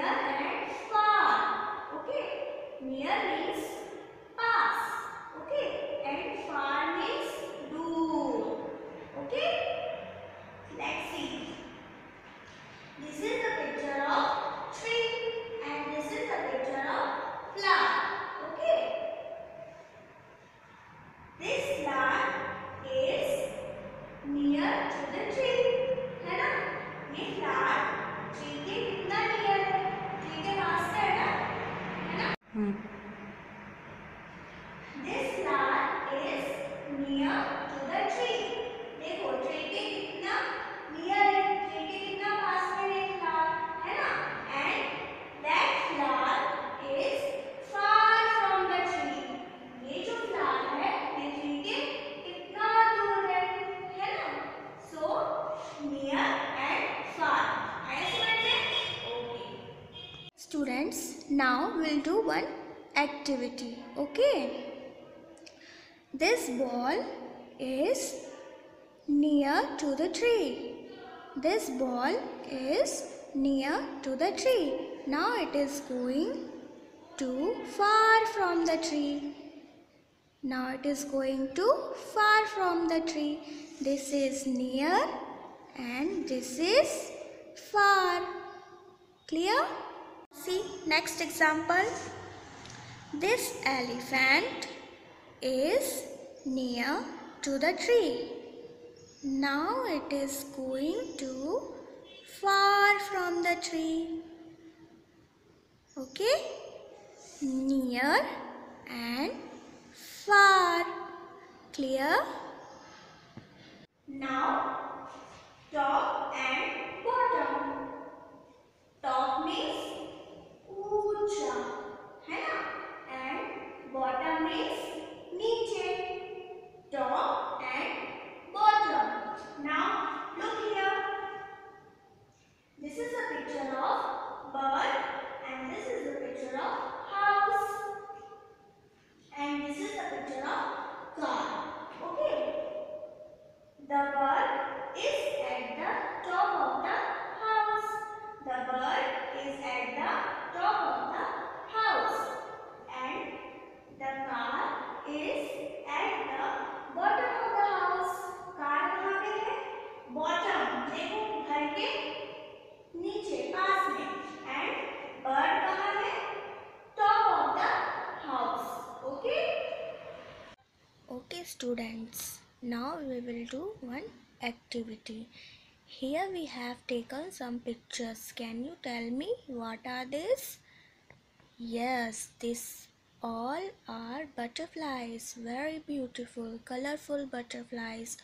near and far. Okay. Near means pass. Okay. And far means do. Okay. Let's see. This is the picture of tree and this is the picture of flower. Okay. This plant is near to the tree. Now we'll do one activity. Okay. This ball is near to the tree. This ball is near to the tree. Now it is going too far from the tree. Now it is going too far from the tree. This is near and this is far. Clear? See next example. This elephant is near to the tree. Now it is going to far from the tree. Okay? Near and far. Clear? Now, top and bottom. Picture of car. Okay. The bird is at the top of the students, now we will do one activity. Here we have taken some pictures. Can you tell me what are these? Yes, these all are butterflies. Very beautiful, colorful butterflies.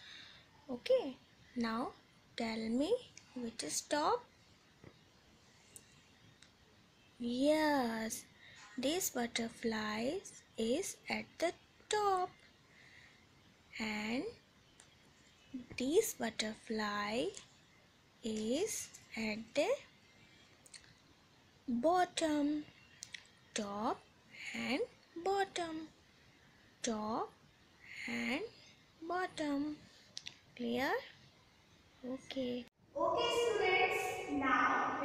Okay, now tell me which is top? Yes, this butterflies is at the top and this butterfly is at the bottom top and bottom top and bottom. Clear? Okay. Okay students, now